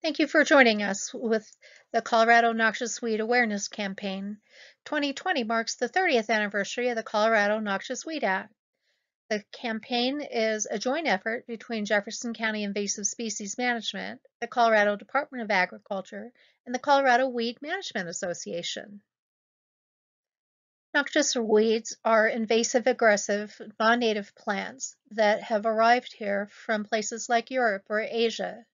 Thank you for joining us with the Colorado Noxious Weed Awareness Campaign. 2020 marks the 30th anniversary of the Colorado Noxious Weed Act. The campaign is a joint effort between Jefferson County Invasive Species Management, the Colorado Department of Agriculture, and the Colorado Weed Management Association. Noxious weeds are invasive, aggressive, non-native plants that have arrived here from places like Europe or Asia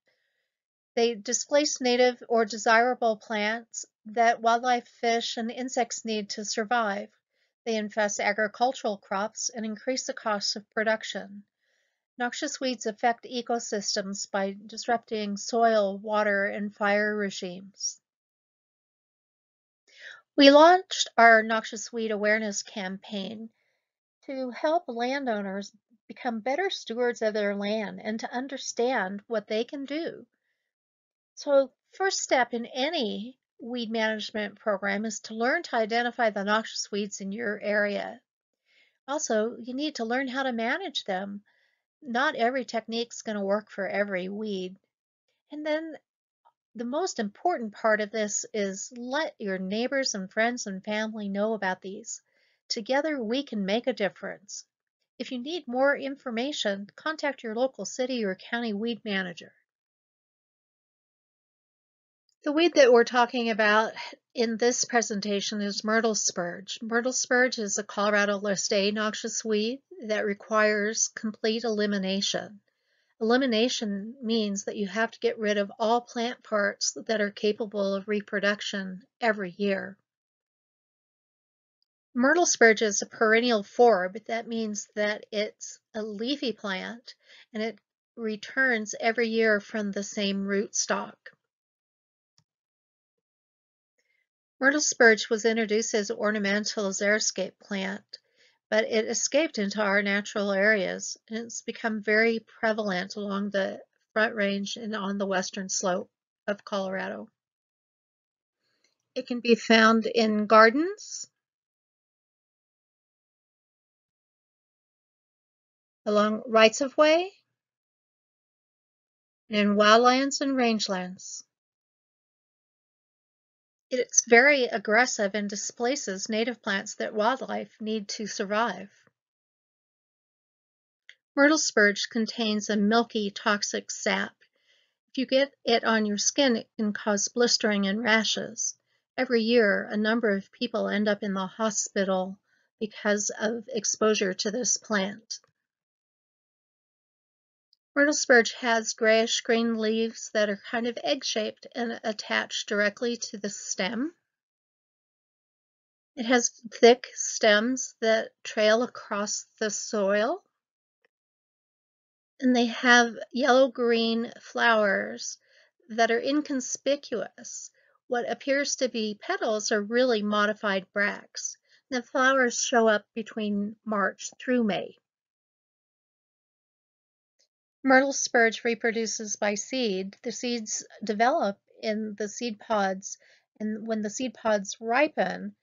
they displace native or desirable plants that wildlife, fish, and insects need to survive. They infest agricultural crops and increase the cost of production. Noxious weeds affect ecosystems by disrupting soil, water, and fire regimes. We launched our Noxious Weed Awareness campaign to help landowners become better stewards of their land and to understand what they can do so first step in any weed management program is to learn to identify the noxious weeds in your area. Also, you need to learn how to manage them. Not every technique is going to work for every weed. And then the most important part of this is let your neighbors and friends and family know about these. Together we can make a difference. If you need more information, contact your local city or county weed manager. The weed that we're talking about in this presentation is myrtle spurge. Myrtle spurge is a Colorado List A noxious weed that requires complete elimination. Elimination means that you have to get rid of all plant parts that are capable of reproduction every year. Myrtle spurge is a perennial forb. That means that it's a leafy plant and it returns every year from the same rootstock. Myrtle spurge was introduced as an ornamental xeriscape plant, but it escaped into our natural areas and it's become very prevalent along the Front Range and on the western slope of Colorado. It can be found in gardens, along rights of way, and in wildlands and rangelands. It's very aggressive and displaces native plants that wildlife need to survive. Myrtle spurge contains a milky toxic sap. If you get it on your skin, it can cause blistering and rashes. Every year, a number of people end up in the hospital because of exposure to this plant. Myrtle spurge has grayish green leaves that are kind of egg-shaped and attached directly to the stem. It has thick stems that trail across the soil. And they have yellow-green flowers that are inconspicuous. What appears to be petals are really modified bracts. The flowers show up between March through May. Myrtle spurge reproduces by seed. The seeds develop in the seed pods, and when the seed pods ripen,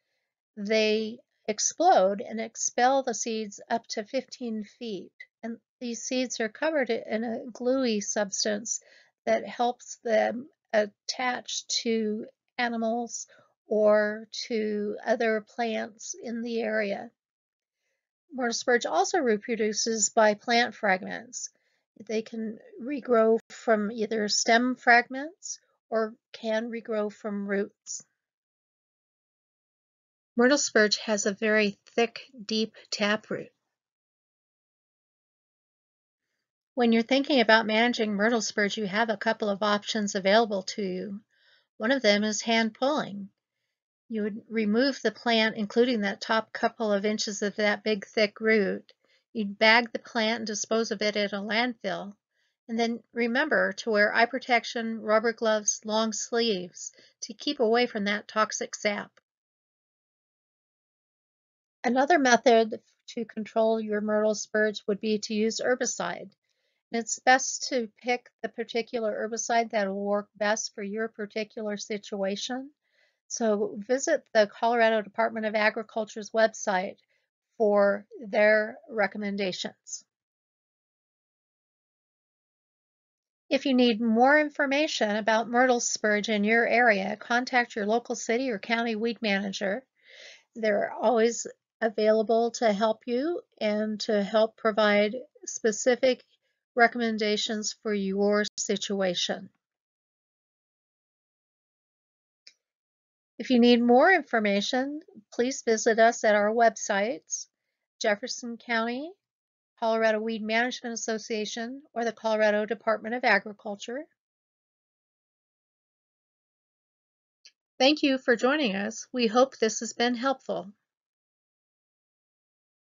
they explode and expel the seeds up to 15 feet. And these seeds are covered in a gluey substance that helps them attach to animals or to other plants in the area. Myrtle spurge also reproduces by plant fragments. They can regrow from either stem fragments or can regrow from roots. Myrtle spurge has a very thick, deep taproot. When you're thinking about managing myrtle spurge, you have a couple of options available to you. One of them is hand pulling. You would remove the plant, including that top couple of inches of that big thick root, You'd bag the plant and dispose of it at a landfill. And then remember to wear eye protection, rubber gloves, long sleeves to keep away from that toxic sap. Another method to control your myrtle spurge would be to use herbicide. And It's best to pick the particular herbicide that will work best for your particular situation. So visit the Colorado Department of Agriculture's website for their recommendations. If you need more information about myrtle spurge in your area, contact your local city or county weed manager. They're always available to help you and to help provide specific recommendations for your situation. If you need more information, please visit us at our websites, Jefferson County, Colorado Weed Management Association, or the Colorado Department of Agriculture. Thank you for joining us. We hope this has been helpful.